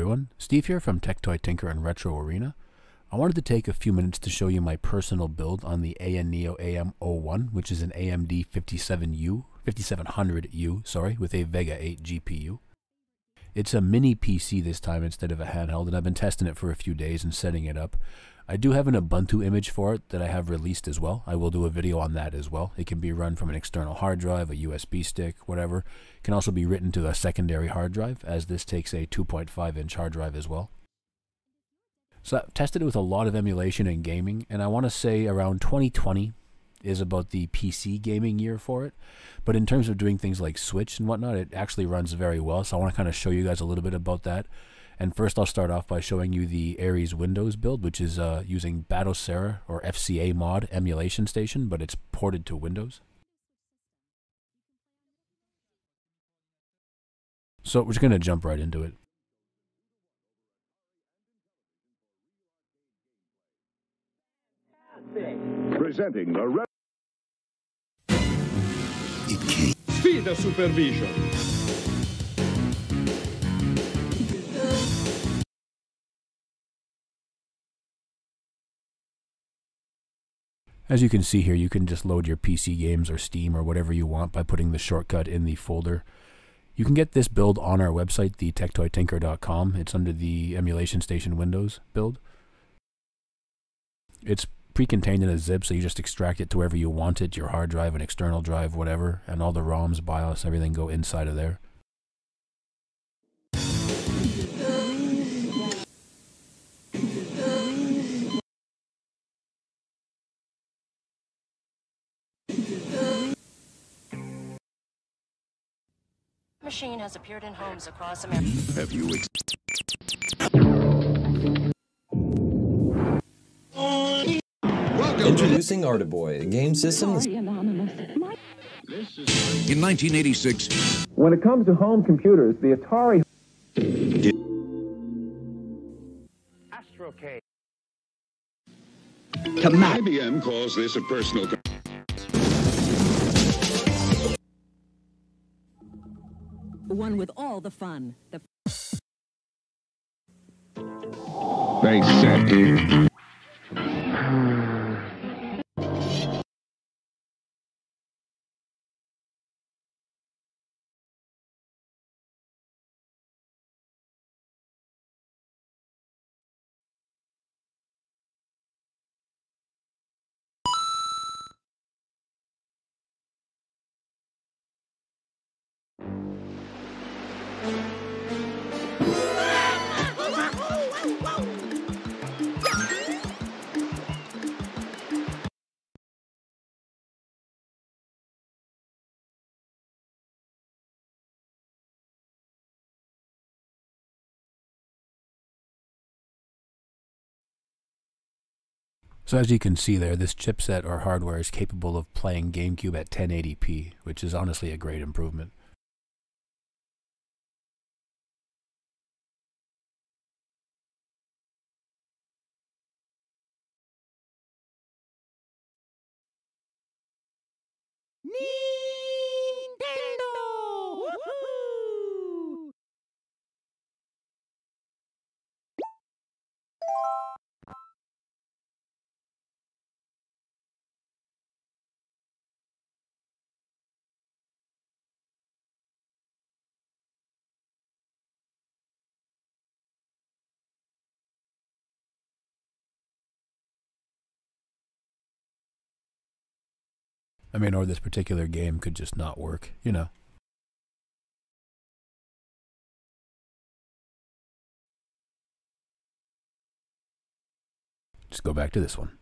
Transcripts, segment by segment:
everyone, Steve here from Tech Toy Tinker and Retro Arena. I wanted to take a few minutes to show you my personal build on the AYANEO AM01, which is an AMD 57U, 5700U, sorry, with a Vega 8 GPU. It's a mini PC this time instead of a handheld, and I've been testing it for a few days and setting it up. I do have an Ubuntu image for it that I have released as well. I will do a video on that as well. It can be run from an external hard drive, a USB stick, whatever. It can also be written to a secondary hard drive, as this takes a 2.5 inch hard drive as well. So I've tested it with a lot of emulation and gaming, and I want to say around 2020 is about the PC gaming year for it. But in terms of doing things like Switch and whatnot, it actually runs very well. So I want to kind of show you guys a little bit about that. And first I'll start off by showing you the Ares Windows build, which is uh, using Batocera or FCA mod emulation station, but it's ported to Windows. So we're just going to jump right into it. Presenting the Red Sfida Supervision. As you can see here, you can just load your PC games or Steam or whatever you want by putting the shortcut in the folder. You can get this build on our website, thetechtoytinker.com. It's under the Emulation Station Windows build. It's pre-contained in a zip, so you just extract it to wherever you want it, your hard drive, an external drive, whatever, and all the ROMs, BIOS, everything go inside of there. machine has appeared in homes across America. Have you Introducing Artiboy, a game system that's In 1986, When it comes to home computers, the Atari IBM calls this a personal. co- One with all the fun. The They said. So as you can see there, this chipset or hardware is capable of playing GameCube at 1080p, which is honestly a great improvement. I mean, or this particular game could just not work, you know. Just go back to this one.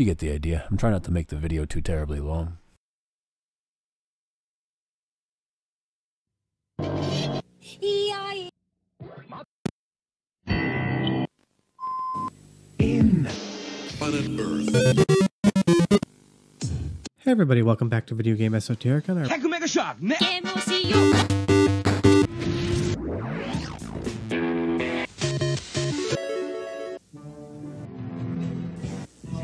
You get the idea. I'm trying not to make the video too terribly long. EI. Hey everybody, welcome back to Video Game Esoteric on our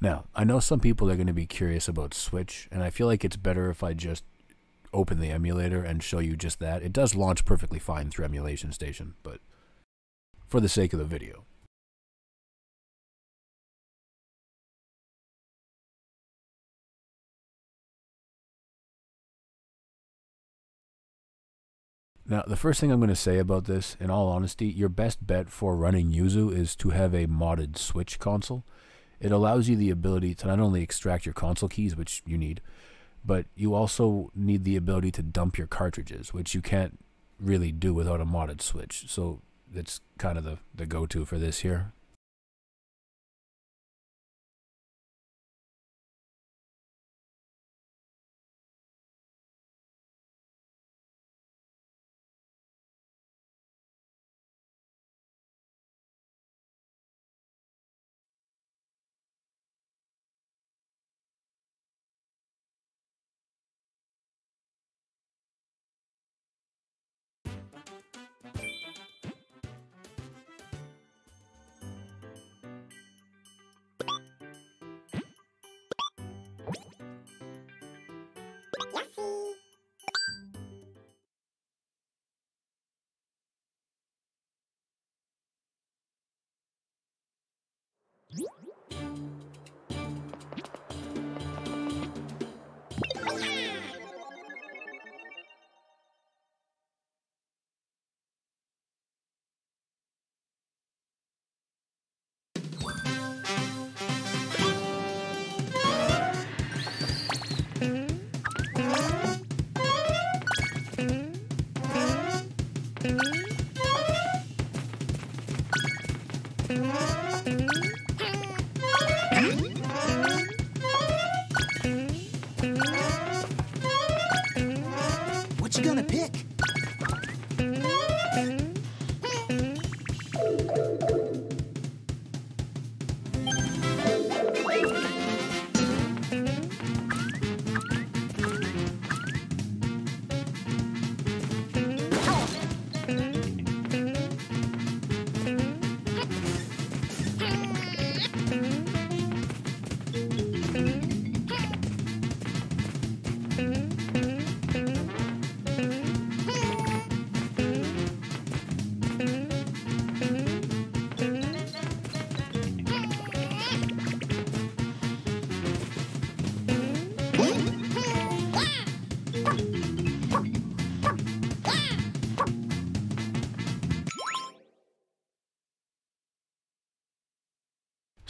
Now, I know some people are going to be curious about Switch, and I feel like it's better if I just open the emulator and show you just that. It does launch perfectly fine through Emulation Station, but for the sake of the video. Now, the first thing I'm going to say about this, in all honesty, your best bet for running Yuzu is to have a modded Switch console. It allows you the ability to not only extract your console keys, which you need, but you also need the ability to dump your cartridges, which you can't really do without a modded Switch. So that's kind of the, the go to for this here. What you gonna pick?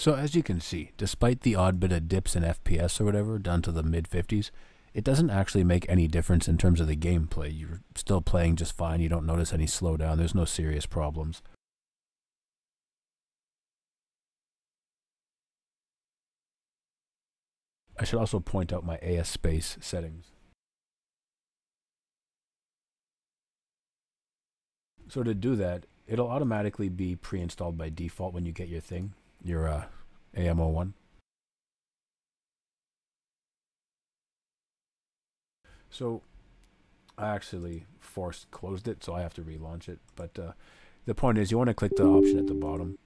So as you can see, despite the odd bit of dips in FPS or whatever down to the mid 50s, it doesn't actually make any difference in terms of the gameplay. You're still playing just fine. You don't notice any slowdown. There's no serious problems. I should also point out my AYA Space settings. So to do that, it'll automatically be pre-installed by default when you get your thing, your uh, AM01. So I actually forced closed it, so I have to relaunch it. But uh, the point is, you want to click the option at the bottom,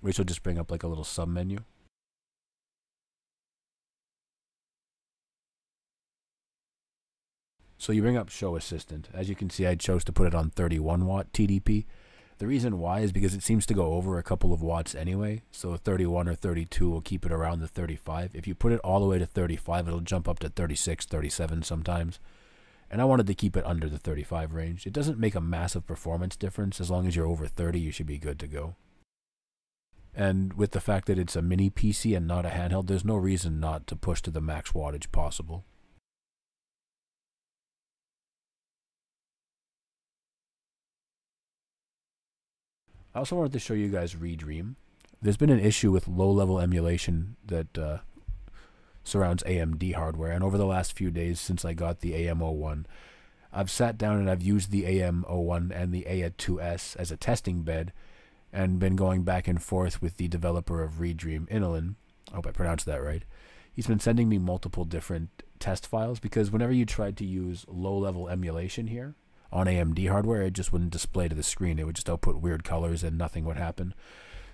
which will just bring up like a little sub menu. So you bring up Show Assistant. As you can see, I chose to put it on 31 watt TDP. The reason why is because it seems to go over a couple of watts anyway. So 31 or 32 will keep it around the 35. If you put it all the way to 35, it'll jump up to 36, 37 sometimes. And I wanted to keep it under the 35 range. It doesn't make a massive performance difference. As long as you're over 30, you should be good to go. And with the fact that it's a mini PC and not a handheld, there's no reason not to push to the max wattage possible. I also wanted to show you guys Redream. There's been an issue with low-level emulation that uh, surrounds AMD hardware, and over the last few days since I got the AM01, I've sat down and I've used the AM01 and the AYA 2S as a testing bed, and been going back and forth with the developer of Redream, inolen. I hope I pronounced that right. He's been sending me multiple different test files because whenever you tried to use low-level emulation here, on AMD hardware, it just wouldn't display to the screen. It would just output weird colors and nothing would happen.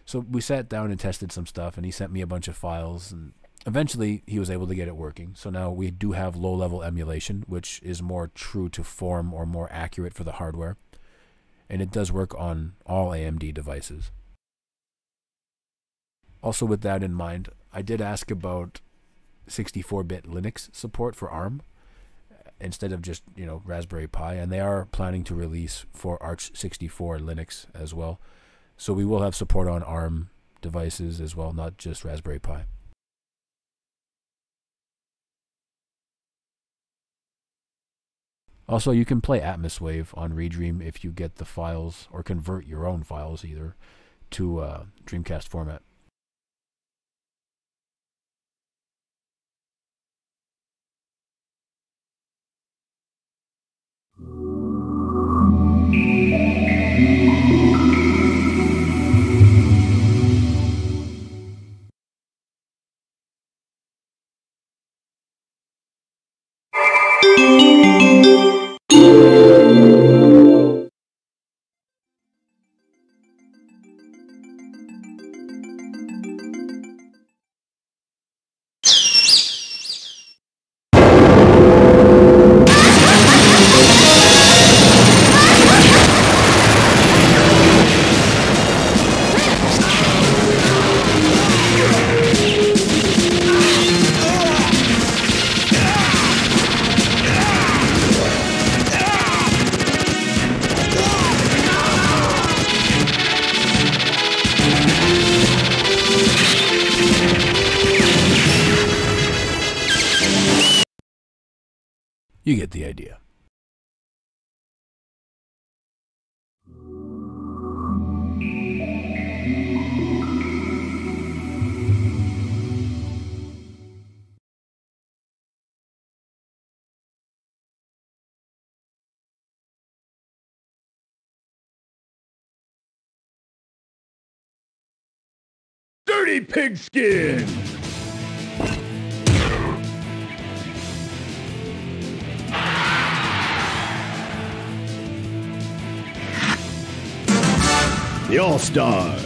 So we sat down and tested some stuff, and he sent me a bunch of files, and eventually he was able to get it working. So now we do have low level emulation, which is more true to form or more accurate for the hardware. And it does work on all AMD devices. Also, with that in mind, I did ask about 64 bit Linux support for ARM instead of just you know Raspberry Pi, and they are planning to release for Arch 64 Linux as well. So we will have support on ARM devices as well, not just Raspberry Pi. Also, you can play Atomiswave on Redream if you get the files or convert your own files either to uh, Dreamcast format. You get the idea. Dirty pigskin! The All Stars.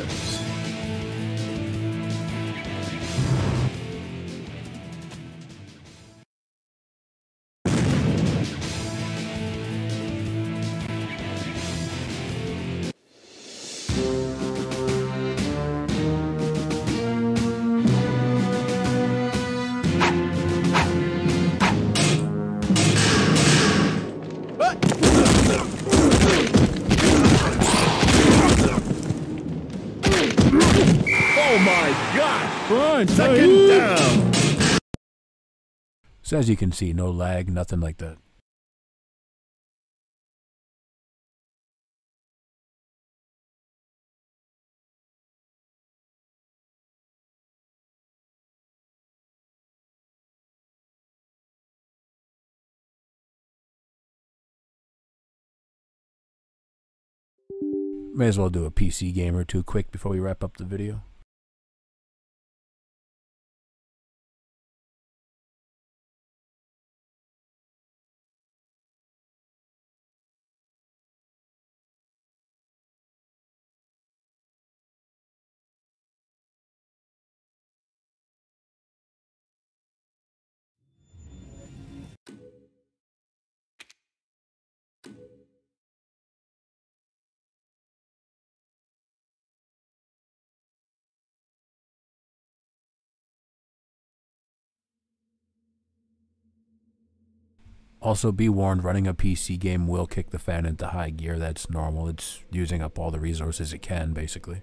So as you can see, no lag, nothing like that. May as well do a PC game or two quick before we wrap up the video. Also, be warned, running a PC game will kick the fan into high gear. That's normal. It's using up all the resources it can, basically.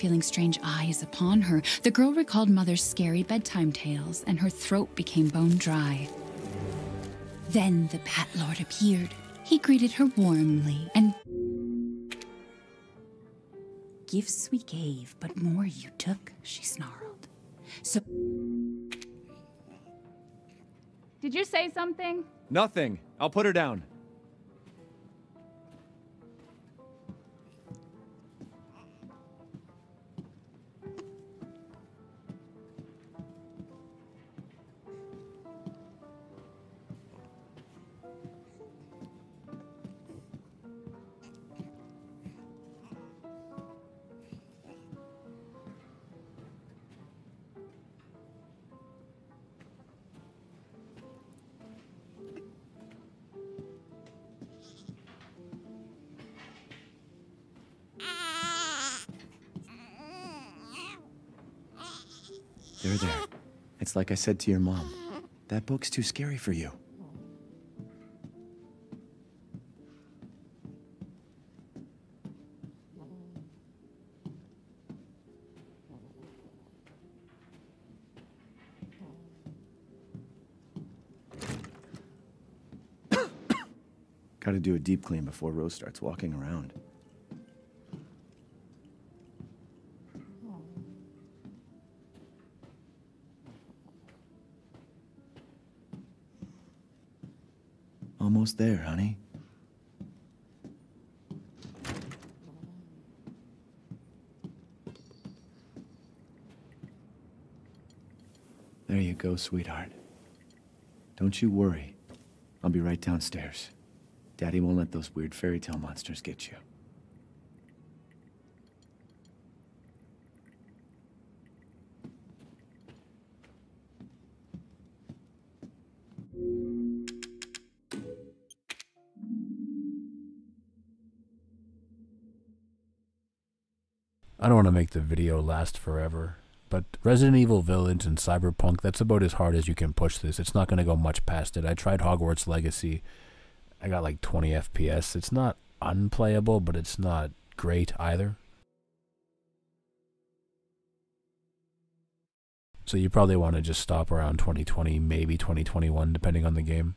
Feeling strange eyes upon her, the girl recalled Mother's scary bedtime tales, and her throat became bone dry. Then the Bat Lord appeared. He greeted her warmly and. Gifts we gave, but more you took, she snarled. So. Did you say something? Nothing. I'll put her down. There, there. It's like I said to your mom. That book's too scary for you. Gotta do a deep clean before Rose starts walking around. Almost there, honey. There you go, sweetheart. Don't you worry. I'll be right downstairs. Daddy won't let those weird fairy tale monsters get you. To make the video last forever, but Resident Evil Village and Cyberpunk, that's about as hard as you can push this. It's not going to go much past it. I tried Hogwarts Legacy. I got like 20 FPS. It's not unplayable, but it's not great either. So you probably want to just stop around 2020, maybe 2021, depending on the game.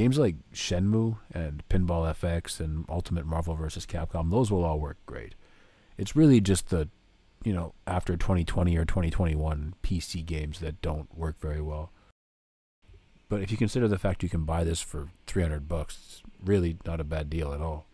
Games like Shenmue and Pinball FX and Ultimate Marvel vs. Capcom, those will all work great. It's really just the, you know, after 2020 or 2021 PC games that don't work very well. But if you consider the fact you can buy this for 300 bucks, it's really not a bad deal at all.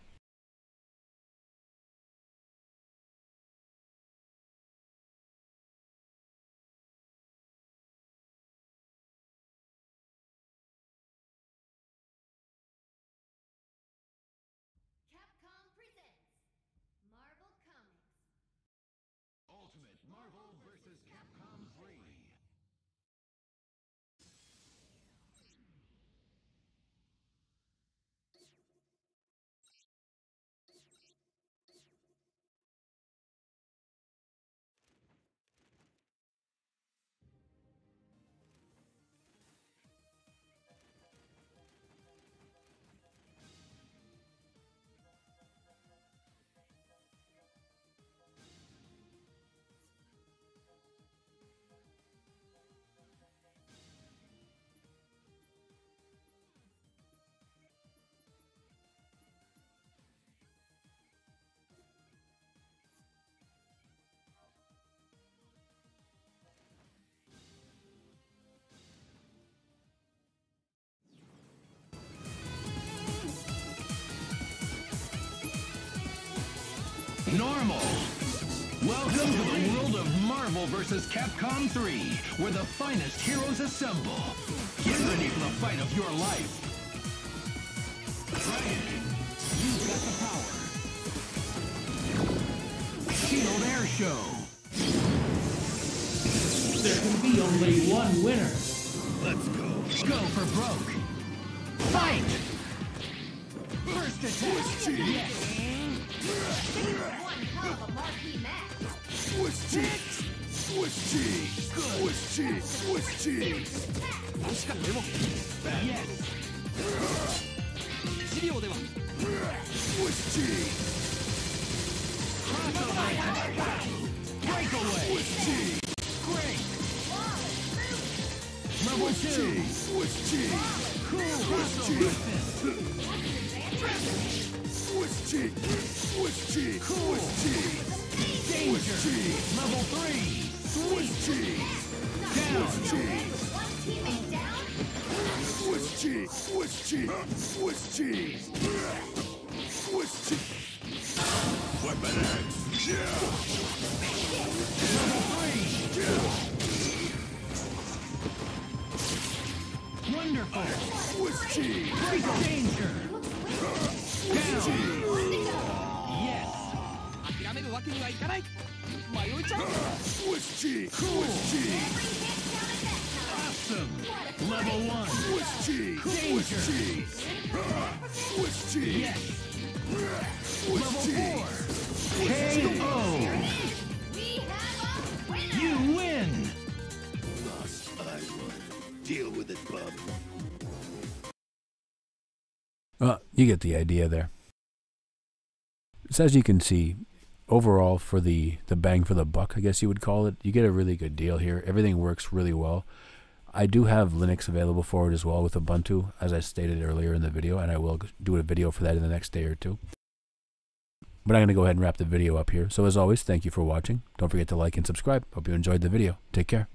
Normal. Welcome to the world of Marvel vs. Capcom 3, where the finest heroes assemble. Get ready for the fight of your life. Dragon, you've got the power. Shield Air Show. There can be only one winner. Let's go. Go for broke. Fight! First attack. Yes. hell of a marquee match. Swiss cheese! Swiss cheese! Swiss cheese! Swiss cheese! 確かにでも Yes! 資料では Swiss cheese! Break away! Swiss cheese! Level Swiss two. cheese! Swiss cheese! Cool. Cheese! fist. Swiss cheese! Swiss cheese! Cool. Swiss cheese! Danger. Swiss cheese! Level three. Swiss cheese! Down. Teammate down. Swiss cheese! Swiss cheese! Swiss cheese! Swiss cheese! Weapon X! Yeah. Level three. Wonderful. Swiss cheese! Great danger. Down. Yes. Swiss cheese! Cool. Swiss cheese! Awesome. Level one. Swiss cheese! Danger. Swiss cheese! Swiss cheese! Yes. Swiss Level cheese! four. KO. We have a winner. You win. Lost I won. Deal with it, bub. Well, you get the idea there. So as you can see, overall for the, the bang for the buck, I guess you would call it, you get a really good deal here. Everything works really well. I do have Linux available for it as well with Ubuntu, as I stated earlier in the video, and I will do a video for that in the next day or two. But I'm going to go ahead and wrap the video up here. So as always, thank you for watching. Don't forget to like and subscribe. Hope you enjoyed the video. Take care.